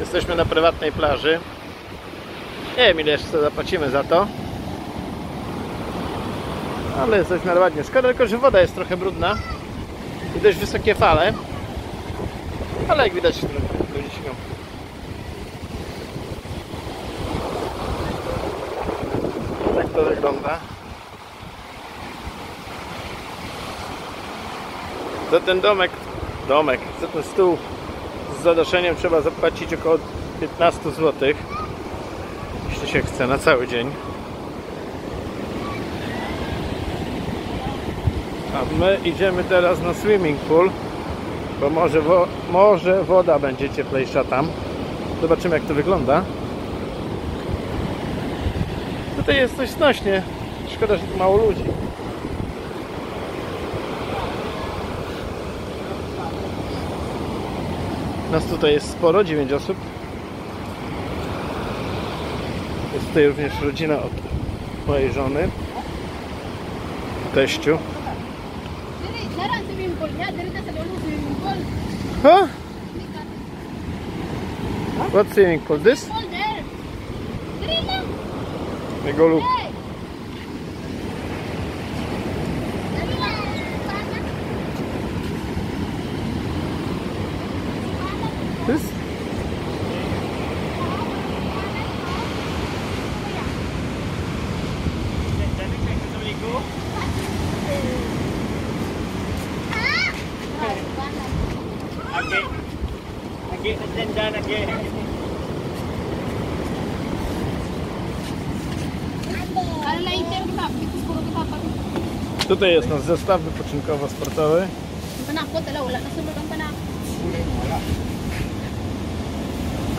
Jesteśmy na prywatnej plaży. Nie wiem ile jeszcze zapłacimy za to. Ale jesteśmy ładnie. Szkoda tylko, że woda jest trochę brudna. I dość wysokie fale. Ale jak widać ludzie śmią. Tak to wygląda. Za ten domek, domek, za ten stół z zadaszeniem trzeba zapłacić około 15 zł. Jeśli się chce, na cały dzień. A my idziemy teraz na swimming pool, bo może, wo może woda będzie cieplejsza tam. Zobaczymy jak to wygląda. Tutaj jest coś znośnie. Szkoda, że tu mało ludzi. Nas tutaj jest sporo, 9 osób. Jest tutaj również rodzina od mojej żony, teściu. Huh? What swimming pool? This? Go look. Pa. Tutaj jest nasz zestaw wypoczynkowo-sportowy. Ang panakot, ala, wala na sunod ang.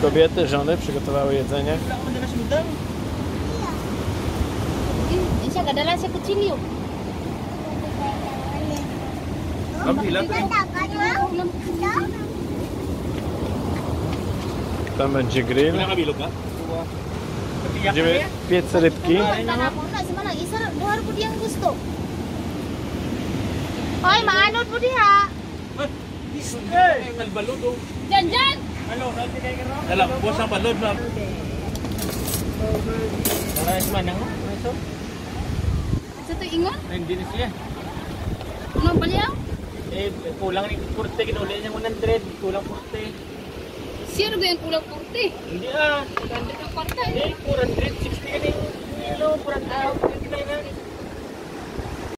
Kobiety, żony przygotowały jedzenie. Mo. Tam będzie grill. Będziemy piec rybki. Hoy, maanod po diha. Eh, kalbalod Hello, Dala, boss ang palod na. Para is man ako. Sa ito ingon? Hindi na siya. Ano ang baliyaw? Eh, kulang ni kurte. Kinulit niya 100. Kulang kurte. Sino ba yung kulang kurte? Hindi ah. Ganda ng kurte. Eh, kurte.